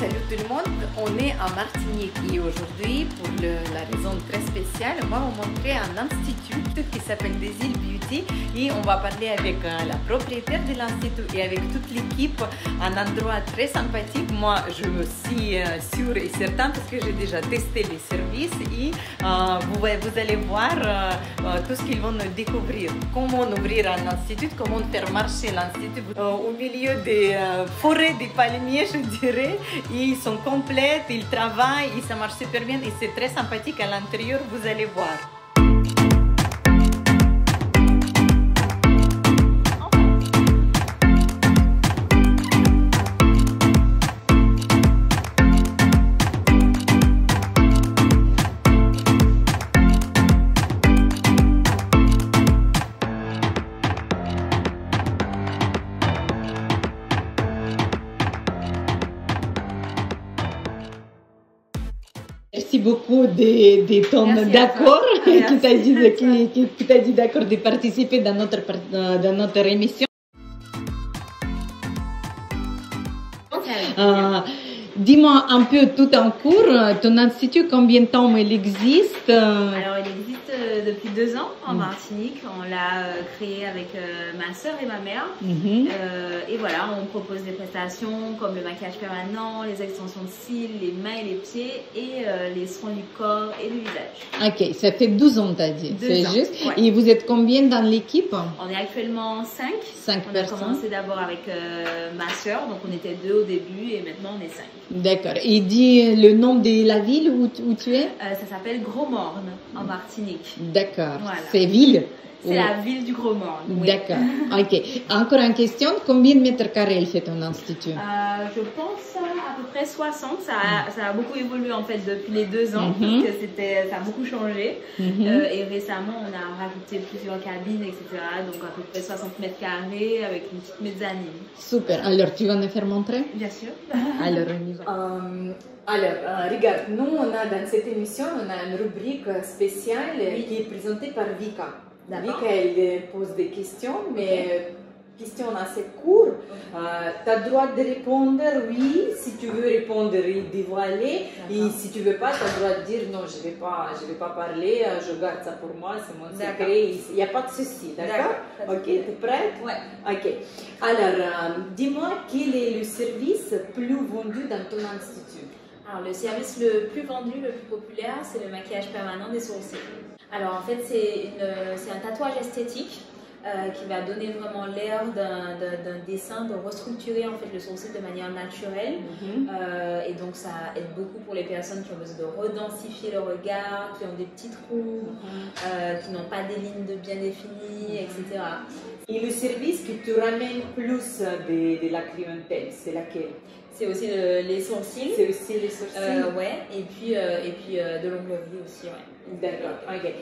Salut tout le monde, on est en Martinique et aujourd'hui, pour la raison très spéciale, on va vous montrer un institut qui s'appelle Des îles Beauty et on va parler avec euh, la propriétaire de l'institut et avec toute l'équipe, un endroit très sympathique. Moi, je suis euh, sûre et certaine parce que j'ai déjà testé les services et euh, vous, allez voir euh, euh, tout ce qu'ils vont découvrir. Comment ouvrir un institut, comment faire marcher l'institut au milieu des forêts des palmiers, je dirais. Ils sont complètes, ils travaillent, et ça marche super bien et c'est très sympathique à l'intérieur, vous allez voir. de, de ton d'accord, qui t'a dit, qui- qui- qui t'a dit d'accord de participer dans notre, euh, dans notre émission. Euh, Dis-moi un peu tout en cours, euh, ton institut, combien de temps il existe euh, Alors, il existe euh, depuis deux ans en Mm. Martinique. On l'a créé avec ma sœur et ma mère. mhm. Euh, et voilà, on propose des prestations comme le maquillage permanent, les extensions de cils, les mains et les pieds, et euh, les soins du corps et du visage. Ok, ça fait 12 ans, t'as dit, c'est juste. ouais. Et vous êtes combien dans l'équipe? On est actuellement cinq. Cinq On a personnes. commencé d'abord avec euh, ma sœur, donc on était deux au début, et maintenant on est cinq. D'accord. Et dis le nom de la ville où, où tu es? Euh, ça s'appelle Gros Morne en Martinique. D'accord. Voilà. C'est ville? C'est la ville du Gros Morne. oui. D'accord. Ok. Encore une question. Combien de mètres carrés il fait ton institut? Euh, je pense à peu près 60. Ça a, ça a beaucoup évolué en fait depuis les deux ans Mhm. parce que c'était, ça a beaucoup changé. Mhm. Euh, et récemment, on a rajouté plusieurs cabines, etc. Donc à peu près 60 mètres carrés avec une petite mezzanine. Super. Alors, tu vas me faire montrer? Bien sûr. Alors, on y va. alors, euh, regarde, nous, on a dans cette émission, on a une rubrique spéciale Oui. qui est présentée par Vika. D'accord. Vika, elle euh, pose des questions, mais euh, questions assez courtes. tu as le droit de répondre oui, si tu veux répondre et dévoiler. Et si tu veux pas, tu as le droit de dire non, je ne vais, pas- je vais pas parler, euh, je garde ça pour moi, c'est mon secret. Il n'y a pas de souci, d'accord? Ok, tu es prête? Ouais. Ok. Alors, euh, dis-moi quel est le service plus vendu dans ton institut? Alors, le service le plus vendu, le plus populaire, c'est le maquillage permanent des sourcils. Alors, en fait, c'est une- c'est un tatouage esthétique euh, qui va donner vraiment l'air d'un dessin, de restructurer en fait le sourcil de manière naturelle. Euh, et donc, ça aide beaucoup pour les personnes qui ont besoin de redensifier le regard, qui ont des petits trous, euh, qui n'ont pas des lignes de bien définies, etc. Et le service que tu ramènes plus de, de la clientèle, c'est laquelle? C'est aussi le- les sourcils. C'est aussi les sourcils Euh, ouais, et puis, euh, et puis euh, de l'onglerie aussi, ouais. D'accord, ok.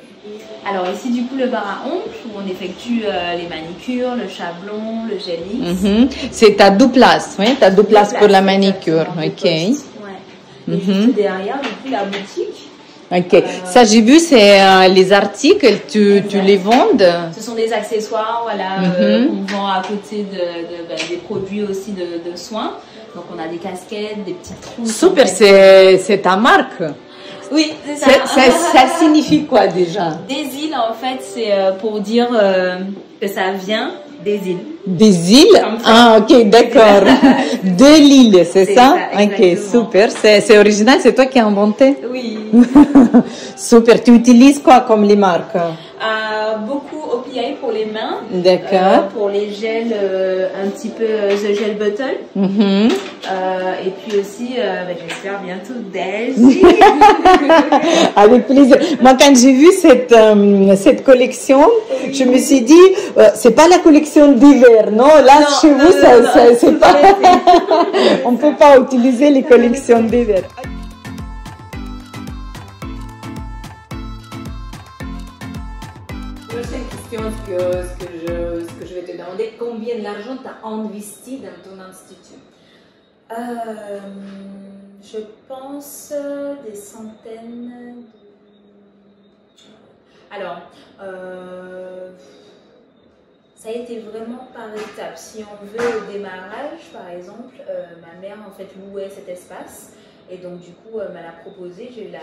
Alors ici du coup le bar à ongles où on effectue euh, les manicures, le chablon, le gel X. Mhm. C'est à deux places, oui, tu as deux places pour la manicure, ok. ouais. Et Mhm. juste derrière du coup la boutique, Ok, ça j'ai vu, c'est euh, les articles, tu, tu les vendes ce sont des accessoires voilà Mhm. euh, qu'on vend à côté de, de- ben, des produits aussi de, de soins. Donc on a des casquettes, des petites trousses. Super, c'est ta marque. Oui, c'est ça. Ça, signifie quoi déjà? Des îles en fait c'est euh, pour dire euh, que ça vient des îles. Des îles? Ah, ok, d'accord. De l'île, c'est ça, ça, Ok, super. C'est original, c'est toi qui as inventé? Oui. Super. Tu utilises quoi comme les marques? Beaucoup OPI pour les mains. D'accord. Euh, pour les gels, euh, un petit peu euh, The Gel Bottle. Mhm. Euh, et puis aussi, ben, j'espère bientôt Delge. Avec plaisir. Moi, quand j'ai vu cette, cette collection, je me suis dit, c'est pas la collection d'hiver, non? Là, Non, chez non, vous, non, ça, c'est pas. On peut pas utiliser les collections d'hiver. Ce, que je, que je vais te demander, combien d'argent tu as investi dans ton institut Euh, je pense euh, des centaines. de- Alors, euh, ça ça a été vraiment par étapes. Si on veut au démarrage, par exemple, ma mère en fait louait cet espace. Et donc, du coup, elle m'a proposé. J'ai eu la,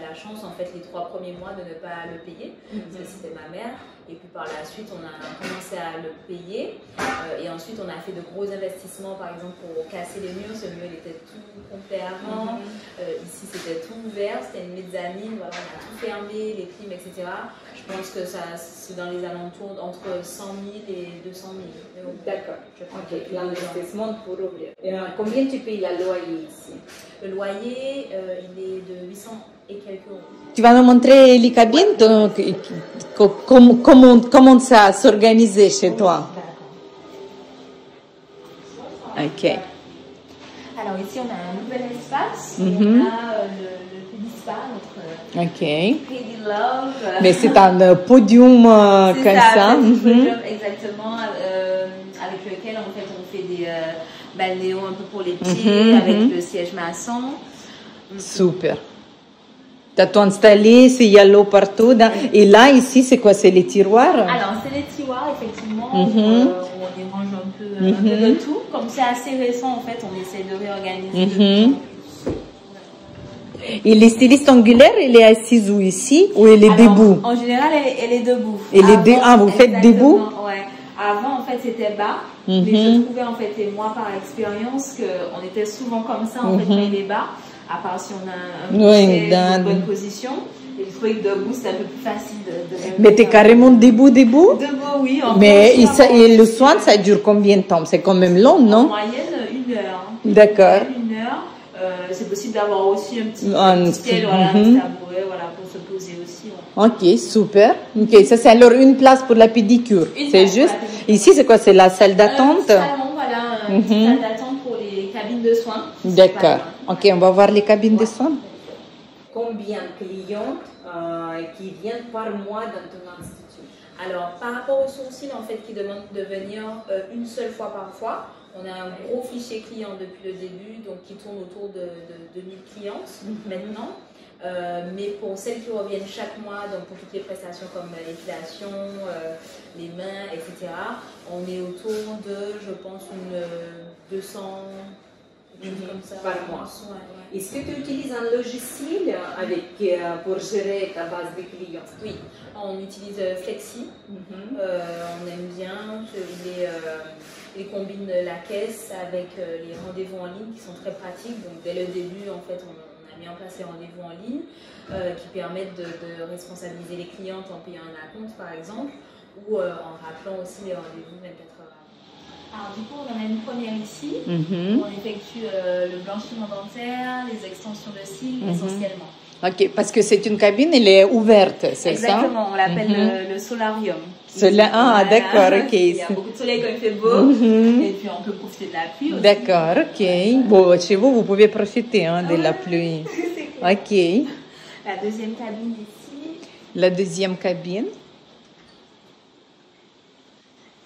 la, chance, en fait, les trois premiers mois de ne pas le payer, parce que c'était ma mère. Et puis par la suite, on a commencé à le payer. Euh, et ensuite, on a fait de gros investissements, par exemple, pour casser les murs. Ce mur, il était tout complet avant. Mhm. Euh, ici, c'était tout ouvert. C'était une mezzanine. Voilà, on a tout fermé, les primes, etc. Je pense que ça, c'est dans les alentours entre 100 000 et 200 000. D'accord. Ok, l'investissement pour ouvrir. Et, euh, combien tu payes le loyer ici? Le loyer, il est de 800 et quelques euros. Tu vas nous montrer les cabines, donc, comment, comment, comment ça s'organise chez toi? Ok. Alors ici, on a un nouvel espace. Mm -hmm. On a euh, le, le Pédispa, notre Ok. Pédi Love. Mais c'est un euh, podium euh, comme ça. ça. Mm -hmm. podium, exactement, euh, avec lequel en fait on fait des euh, balnéos un peu pour les pieds, mm -hmm. avec le siège maçon. Super. T'as tout installé, c'est yellow partout. Dans... Et là, ici, c'est quoi? C'est les tiroirs? Alors, c'est les tiroirs, effectivement. Mm -hmm. où, on dérange un peu, mm -hmm. un peu, de tout. Comme c'est assez récent, en fait, on essaie de réorganiser. Mm -hmm. Et les stylistes angulaires, elle est assise où ici? Ou elle est Alors, debout? En général, elle, elle est debout. Elle est de... Ah, vous faites debout? Avant, en fait, c'était bas. Mais je trouvais, en fait, et moi, par expérience, qu'on était souvent comme ça, en fait, quand il est bas à part si on a un oui, dans... une bonne position. Et je trouvais que debout, c'est un peu plus facile de, de Mais tu es carrément debout, debout? Debout, oui. Mais et, ça, et le soin, ça dure combien de temps? C'est quand même long, non? En moyenne, une heure. D'accord. Une heure. Euh, c'est possible d'avoir aussi un petit, un petit pied, voilà, mm -hmm. un tabouret, voilà, pour se. Ok, super. Ok, ça c'est alors une place pour la pédicure. C'est juste. Ici, c'est quoi? C'est la salle d'attente? euh, voilà, une mm -hmm. salle d'attente pour les cabines de soins. D'accord. Ok, on va voir les cabines de soins. Combien de clients euh, qui viennent par mois dans ton institut? Alors, par rapport aux sourcils, en fait, qui demandent de venir euh, une seule fois par fois, on a un gros fichier client depuis le début, donc qui tourne autour de, de 2000 clientes mm -hmm. maintenant. Euh, mais pour celles qui reviennent chaque mois, donc pour toutes les prestations comme l'épilation, euh, les mains, etc., on est autour de, je pense, une 200 comme ça, par mois. Ouais, ouais. Est-ce que tu utilises un logiciel avec, euh, pour gérer ta base de clients? Oui, on utilise Flexi. Mm -hmm. euh, on aime bien. Il, est, euh, combine la caisse avec euh, les rendez-vous en ligne qui sont très pratiques. Donc dès le début, en fait, on, on a mis en place les rendez-vous en ligne euh, qui permettent de, de, responsabiliser les clientes en payant un acompte, par exemple, ou euh, en rappelant aussi les rendez-vous 24 heures alors du coup, on en a une première ici. Mm -hmm. On effectue euh, le blanchiment dentaire, les extensions de cils mm -hmm. essentiellement. Ok, parce que c'est une cabine, elle est ouverte, c'est ça Exactement, on l'appelle mm -hmm. le, le, solarium. Sola ah, voilà. d'accord, ok. Il y a beaucoup de soleil quand il fait beau, et puis on peut profiter de la pluie aussi. D'accord, ok. Bon, chez vous, vous pouvez profiter hein, de la pluie. ok. La deuxième cabine ici. La deuxième cabine.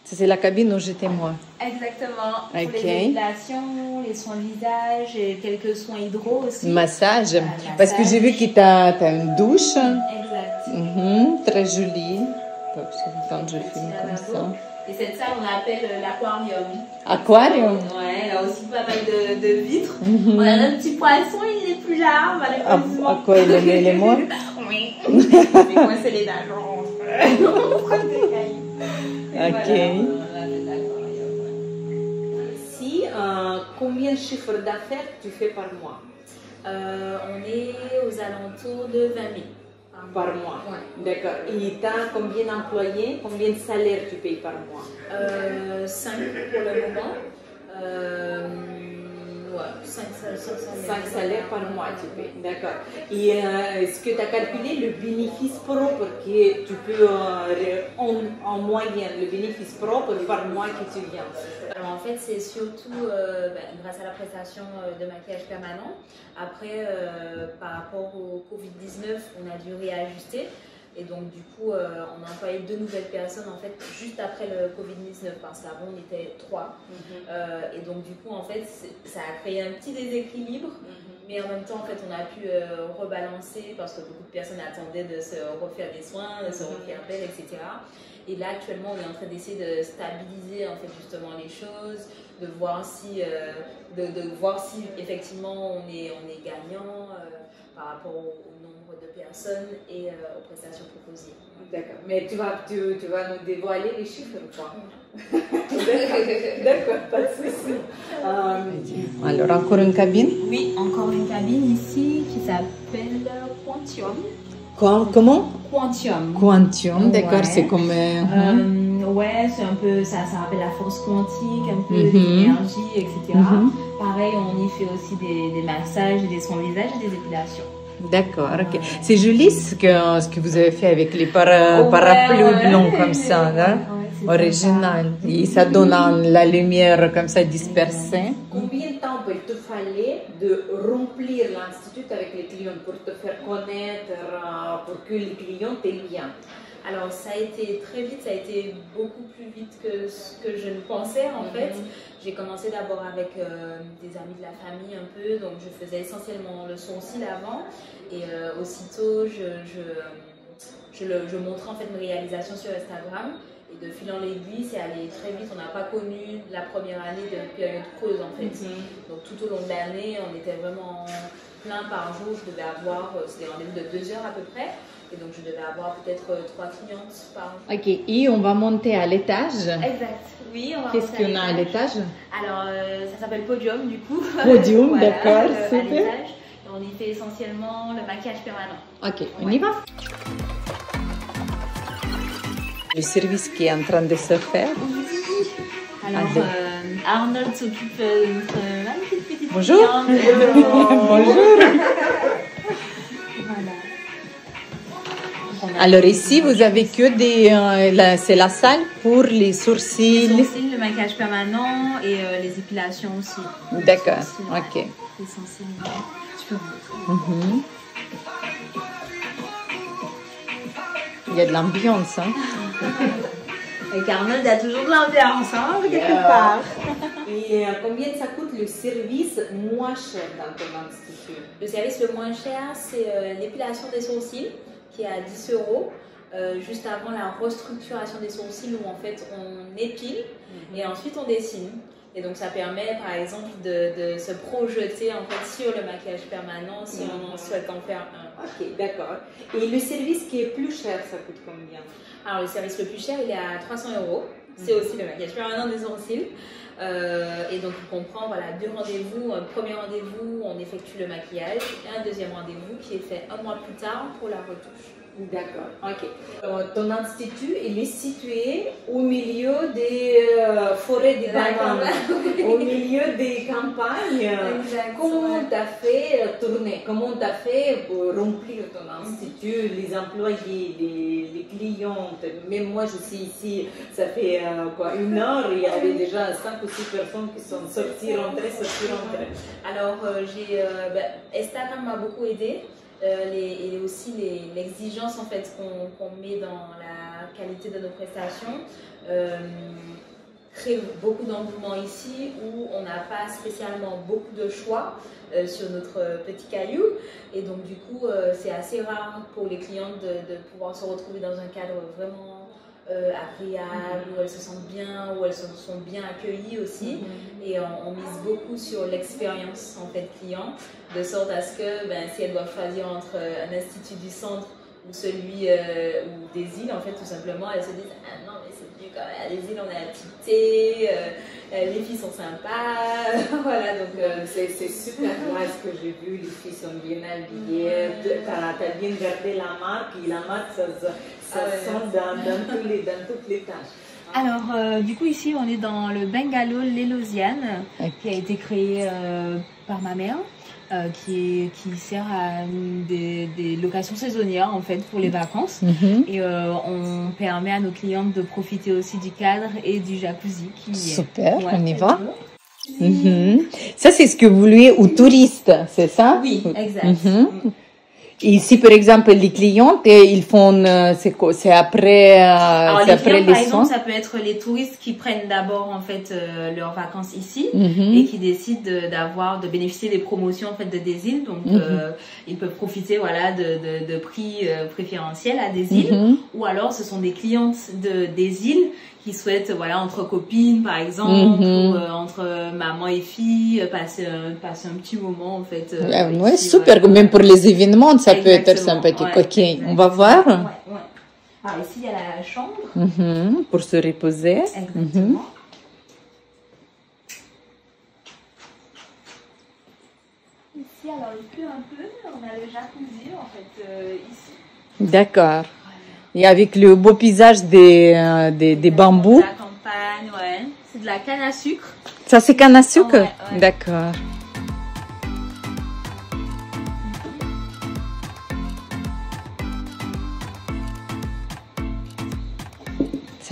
C'est la cabine où j'étais moi. Exactement. Okay. Les épilations, les soins visage et quelques soins hydro aussi. Massage. Euh, massage. Parce que j'ai vu que tu as, as, une douche. Exact. Mm -hmm, très jolie. Quand je filme comme ça. Et cette salle, on l'appelle l'aquarium. Aquarium Ouais, elle a aussi pas mal de, de vitres. Mm -hmm. On a notre petit poisson, il est plus là, malheureusement. À, à quoi il est, il est mort Oui. Mais moi, c'est les nages. Ok. Si, euh, combien de chiffres d'affaires tu fais par mois? Euh, On est aux alentours de 20 000. Par mois, ouais. D'accord. Et tu as combien d'employés? Combien de salaires tu payes par mois? Euh, 5 pour le moment. Euh, ouais, 5, 5, 5 salaires. 5 salaires par mois, tu payes. D'accord. Et euh, est-ce que tu as calculé le bénéfice propre que tu peux, euh, en, en, moyenne, le bénéfice propre par mois que tu viens Alors en fait, c'est surtout euh, ben, grâce à la prestation de maquillage permanent. Après, par rapport au Covid-19, on a dû réajuster. Et donc, du coup, euh, on a employé deux nouvelles personnes, en fait, juste après le Covid-19, parce qu'avant, on était trois. Euh, et donc, du coup, en fait, ça a créé un petit déséquilibre. Mais en même temps, en fait, on a pu euh, rebalancer parce que beaucoup de personnes attendaient de se refaire des soins, de se refaire belle, etc. Et là, actuellement, on est en train d'essayer de stabiliser, en fait, justement les choses, de voir si, euh, de, de voir si effectivement on est, on est gagnant euh, par rapport au, au nombre de personnes et euh, aux prestations proposées. D'accord. Mais tu vas, tu, tu vas nous dévoiler les chiffres ou quoi D'accord, pas de souci. Alors, encore une cabine Oui, encore une cabine ici qui s'appelle Quantium. Comment Quantium. Quantum, d'accord, Ouais. c'est comme... euh, mhm. Euh, ouais, c'est un peu, ça, ça rappelle la force quantique, un peu Mhm. l'énergie, etc. Mhm. Pareil, on y fait aussi des, des massages, des soins visage et des épilations. D'accord, ok. C'est joli ce que, ce que vous avez fait avec les para, parapluies ouais. blancs comme ça, hein? Original. Et ça donne la lumière comme ça dispersée. Combien de temps il te fallait de remplir l'institut avec les clients pour te faire connaître, euh, pour que les clients t'aiment bien Alors ça a été très vite, ça a été beaucoup plus vite que ce que je ne pensais en fait. J'ai commencé d'abord avec euh, des amis de la famille un peu, donc je faisais essentiellement le sourcil avant et euh, aussitôt je, je, je, le- je montrais en fait mes réalisations sur Instagram et de fil en aiguille c'est allé très vite. On n'a pas connu la première année de période creuse en fait. Donc tout au long de l'année on était vraiment plein par jour. Je devais avoir, euh, c'était des rendez-vous de deux heures à peu près. Et donc, je devais avoir peut-être euh, trois clientes par jour. Ok, et on va monter à l'étage. Exact. Oui, Qu'est-ce qu'on a à l'étage Alors, euh, ça s'appelle Podium, du coup. Podium, Voilà, d'accord, euh, super. on y fait essentiellement le maquillage permanent. Ok, on y va. Le service qui est en train de se faire. Alors, euh, Arnold s'occupe euh, de notre magnifique petite Bonjour. cliente. Bonjour. Voilà. Alors ici, vous avez que des... euh, c'est la salle pour les Les sourcils. sourcils, le maquillage permanent et euh, les épilations aussi. D'accord, Sourcils, ouais. ok. Tu peux. Mhm. Il y a de l'ambiance, hein. Arnold, y a toujours de l'ambiance, hein, quelque Yeah. part. Et euh, combien ça coûte le service moins cher dans ton institut Le service le moins cher, c'est euh, l'épilation des sourcils, qui est à 10 euros, euh, juste avant la restructuration des sourcils, où en fait on épile et ensuite on dessine. Et donc ça permet par exemple de, de se projeter en fait sur le maquillage permanent si on souhaite en faire un. Ok, d'accord. Et le service qui est plus cher, ça coûte combien? Alors le service le plus cher, il est à 300 euros. C'est aussi le maquillage permanent des sourcils. Euh, et donc il comprend voilà, deux rendez-vous. Un premier rendez-vous, on effectue le maquillage. Et un deuxième rendez-vous qui est fait un mois plus tard pour la retouche. D'accord, ok. Euh, ton institut, il est situé au milieu des euh, forêts de De la bananes, au milieu des campagnes. Comment ouais. tu as fait euh, tourner? Comment tu as fait pour remplir ton institut, les employés, les, les clients Même moi, je suis ici, ça fait euh, quoi, une heure, il y avait déjà cinq ou six personnes qui sont sorties, rentrées, sorties, rentrées. Alors, j'ai, euh, ben, Instagram m'a beaucoup aidé. Euh, et aussi l'exigence en fait qu'on met dans la qualité de nos prestations. Euh, crée beaucoup d'engouement ici où on n'a pas spécialement beaucoup de choix euh, sur notre petit caillou. Et donc du coup euh, c'est assez rare pour les clientes de, de pouvoir se retrouver dans un cadre vraiment euh, agréable où elles se sentent bien où elles se sont bien accueillies aussi. Et on, on mise beaucoup sur l'expérience en fait client, de sorte à ce que ben, si elles doivent choisir entre un institut du centre ou celui euh, ou des îles, en fait tout simplement, elles se disent ah non mais c'est mieux quand même. À des îles on a un petit thé, euh, euh, les filles sont sympas, voilà donc euh, Euh, C'est c'est super classe que j'ai vu, les filles sont bien habillées, tu as, bien gardé la marque, et la marque ça, Ah dans, dans, tous les, dans toutes les tâches. Alors, euh, du coup, ici, on est dans le bungalow L'Élosiane, qui a été créé euh, par ma mère, euh, qui, est, qui sert à des, des locations saisonnières, en fait, pour les vacances. Mhm. Et euh, on permet à nos clientes de profiter aussi du cadre et du jacuzzi qui est. Super, Ouais. on y va. Mhm. Ça, c'est ce que vous louez aux touristes, c'est ça? Oui, exact. Mhm. Ici, par exemple, les clientes, ils font, euh, c'est après, euh, c'est après les par exemple, ça peut être les touristes qui prennent d'abord en fait euh, leurs vacances ici mhm. et qui décident d'avoir, de, bénéficier des promotions en fait de des îles. Donc, mhm. ils peuvent profiter voilà de, de, de prix préférentiels à des îles. Mhm. Ou alors, ce sont des clientes de des îles qui souhaitent, voilà, entre copines par exemple, ou entre maman et fille, passer, passer un petit moment en fait. ouais, super, même pour les événements, ça peut être sympathique. ok, on va voir. Ouais, Alors ici, il y a la chambre. Mhm, pour se reposer. Exactement. Mhm. Ici, alors il pleut un peu, on a le jacuzzi en fait euh, ici. D'accord. Et avec le beau paysage des, euh, des, des bambous. La campagne, ouais. C'est de la canne à sucre. Ça, c'est canne à sucre D'accord.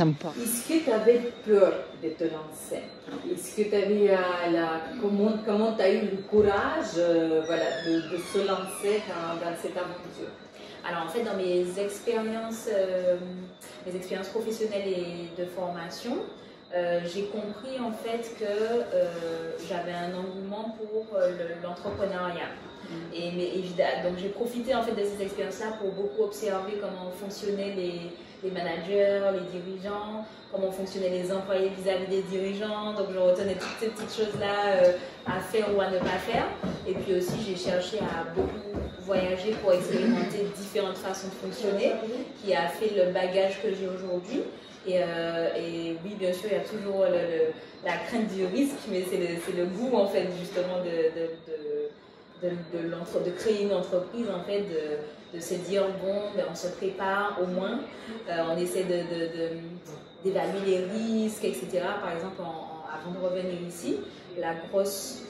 Est-ce que tu avais peur de te lancer? Est-ce que tu avais euh, la, comment tu as eu le courage euh, voilà, de, se lancer dans, cette aventure? Alors en fait, dans mes expériences, euh, mes expériences professionnelles et de formation, j'ai compris en fait que j'avais un engouement pour l'entrepreneuriat. Mm. Et mais, donc j'ai profité en fait de ces expériences-là pour beaucoup observer comment fonctionnaient les les managers, les dirigeants, comment fonctionnaient les employés vis-à-vis des dirigeants. Donc je retenais toutes ces petites choses-là euh, à faire ou à ne pas faire. Et puis aussi j'ai cherché à beaucoup voyager pour expérimenter différentes façons de fonctionner, qui a fait le bagage que j'ai aujourd'hui. Et, euh, oui, bien sûr, il y a toujours la crainte du risque, mais c'est le, goût en fait justement de, de, créer une entreprise en fait. de se dire bon, ben, on se prépare au moins, euh, on essaie d'évaluer les risques, etc. Par exemple, avant de revenir ici, la grosse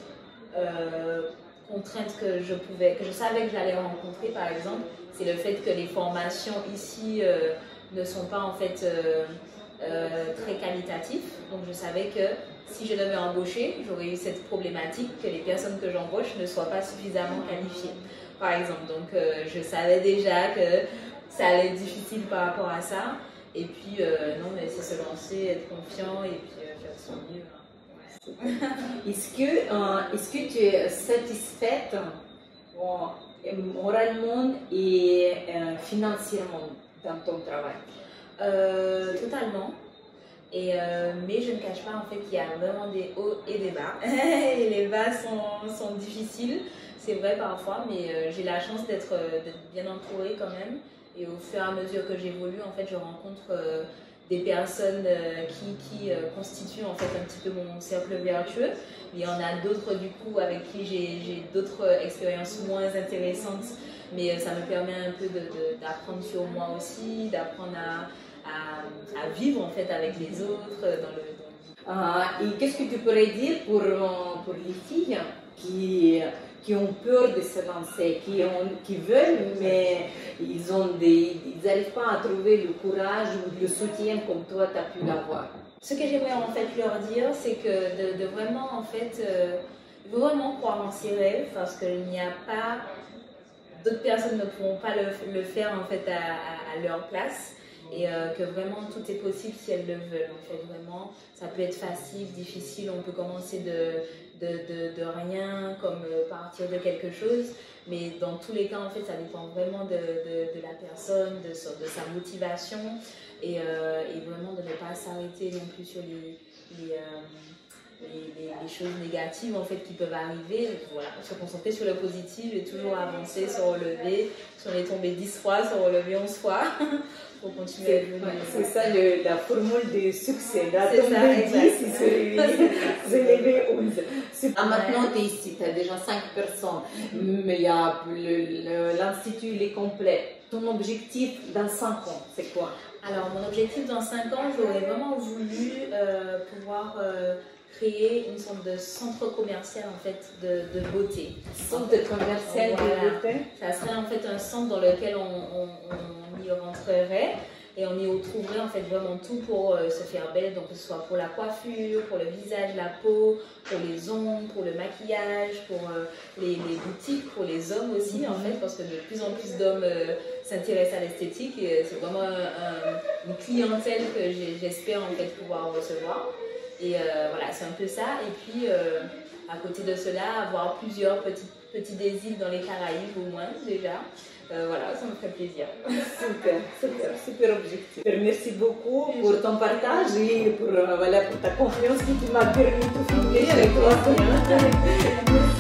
euh, contrainte que je pouvais, que je savais que j'allais rencontrer, par exemple, c'est le fait que les formations ici euh, ne sont pas en fait très qualitatives. Donc, je savais que si je devais embaucher, j'aurais eu cette problématique que les personnes que j'embauche ne soient pas suffisamment qualifiées par exemple. Donc, euh, je savais déjà que ça allait être difficile par rapport à ça. Et puis, euh, non, mais c'est se lancer, être confiant et puis euh, faire son mieux. Hein. est-ce que, est que tu es satisfaite moralement et financièrement dans ton travail? Totalement. Et, mais je ne cache pas en fait qu'il y a vraiment des hauts et des bas. et les bas sont, sont difficiles. C'est vrai parfois, mais euh, j'ai la chance d'être euh, bien entourée quand même. Et au fur et à mesure que j'évolue, en fait, je rencontre euh, des personnes qui, qui constituent en fait un petit peu mon cercle vertueux. Il y en a d'autres du coup avec qui j'ai d'autres expériences moins intéressantes, mais ça me permet un peu d'apprendre sur moi aussi, d'apprendre à, à, vivre avec les autres dans le. Ah, et qu'est-ce que tu pourrais dire pour, pour les filles qui qui ont peur de se lancer, qui, ont, qui veulent, mais ils n'arrivent pas à trouver le courage ou le soutien comme toi, tu as pu l'avoir? Ce que j'aimerais en fait leur dire, c'est que de, vraiment en fait, euh, vraiment croire en ses rêves parce qu'il n'y a pas, d'autres personnes ne pourront pas le, faire en fait à leur place et euh, que vraiment tout est possible si elles le veulent. En fait, vraiment, ça peut être facile, difficile, on peut commencer de, de, de, rien, comme euh, partir de quelque chose, mais dans tous les cas, en fait, ça dépend vraiment de, de la personne, de, sa motivation, et, euh, et, vraiment de ne pas s'arrêter non plus sur les, les les, choses négatives en fait qui peuvent arriver. Voilà, se concentrer sur le positif et toujours avancer, se relever. Si on est tombé 10 fois, se relever 11 fois pour continuer à C'est ça la formule du succès. Là, tomber 10 et se lever 11. Ah, maintenant, tu es ici, tu as déjà 5 personnes, mais il y a l'institut, il est complet. Ton objectif dans 5 ans, c'est quoi? Alors, mon objectif dans 5 ans, j'aurais vraiment voulu euh, pouvoir euh, créer une sorte de centre commercial en fait de, de beauté. Centre commercial de beauté Ça serait en fait un centre dans lequel on, on, y rentrerait Et on y retrouverait en fait vraiment tout pour euh, se faire belle, donc que ce soit pour la coiffure, pour le visage, la peau, pour les ongles, pour le maquillage, pour euh, les, boutiques, pour les hommes aussi en fait, parce que de plus en plus d'hommes euh, s'intéressent à l'esthétique et c'est vraiment une clientèle que j'espère en fait pouvoir recevoir. Et voilà, c'est un peu ça. Et puis à côté de cela, avoir plusieurs petits, petits désirs dans les Caraïbes au moins déjà. Euh, voilà, ça me fait plaisir. Super, super, super objectif. Merci beaucoup pour ton partage et pour, euh, voilà, pour ta confiance qui m'a permis de filmer avec toi.